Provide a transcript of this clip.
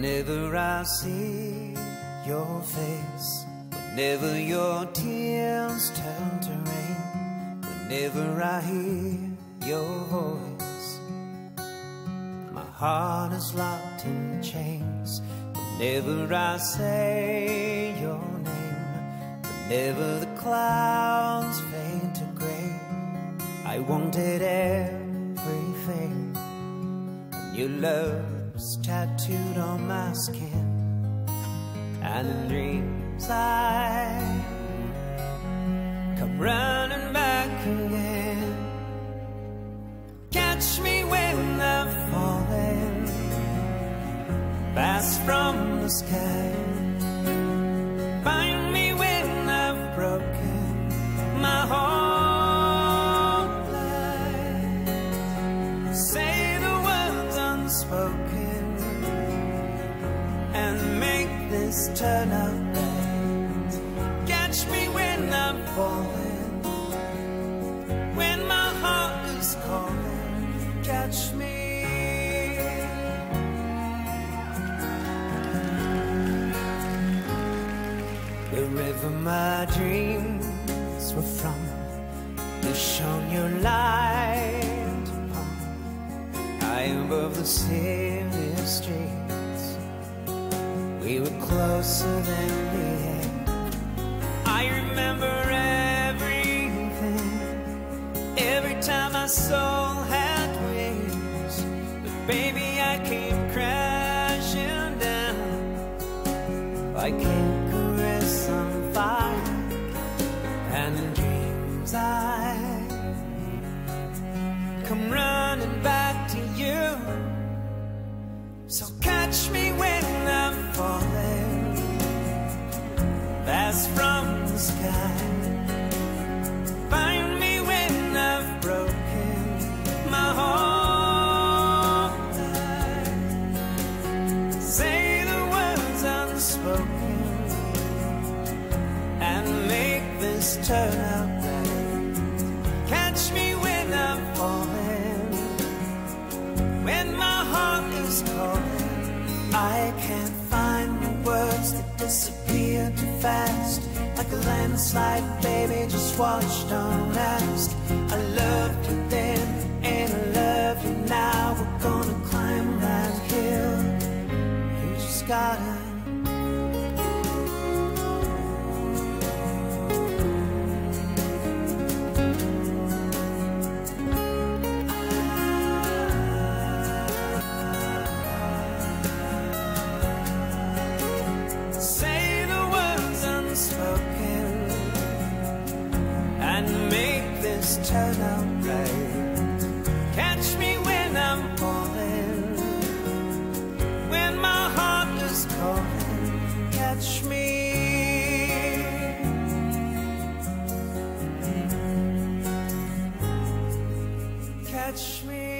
Whenever I see your face, whenever your tears turn to rain, whenever I hear your voice, my heart is locked in chains. Whenever I say your name, whenever the clouds fade to gray, I wanted everything. And your love's tattooed on my skin. And in dreams I come running back again. Catch me when I'm falling fast from the sky. This turn right. Catch me when I'm falling, when my heart is calling. Catch me. Wherever my dreams were from, you shone your light upon. High above the city streets, we were closer than the air. I remember everything, every time my soul had wings. But baby, I came crashing down like Icarus on fire, and in dreams I come running back to you. So catch me when falling, fast from the sky. Find me when I've broken my heart. Say the words unspoken and make this turn out right. Catch me when I'm falling, when my heart is calling. I can't find words that disappear too fast, like a landslide, baby, just washed on last. I loved you then, and I love you now. We're gonna climb that hill. You just gotta. always turn out right. Catch me when I'm falling, when my heart is calling. Catch me. Catch me.